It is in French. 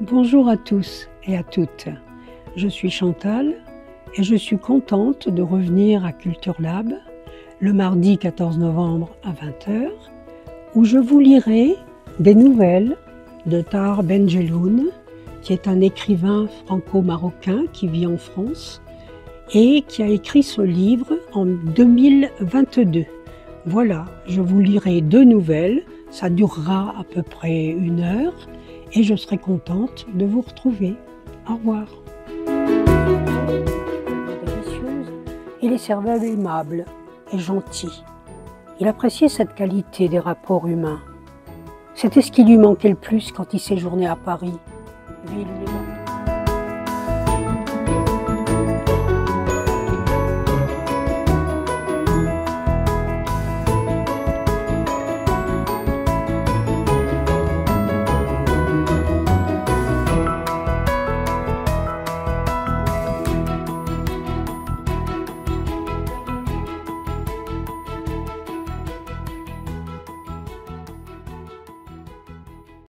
Bonjour à tous et à toutes. Je suis Chantal et je suis contente de revenir à Culture Lab le mardi 14 novembre à 20h où je vous lirai des nouvelles de Tar Benjeloun qui est un écrivain franco-marocain qui vit en France et qui a écrit ce livre en 2022. Voilà, je vous lirai deux nouvelles, ça durera à peu près une heure et je serai contente de vous retrouver. Au revoir. Il est serveur aimable et gentil. Il appréciait cette qualité des rapports humains. C'était ce qui lui manquait le plus quand il séjournait à Paris, ville